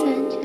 Sunshine.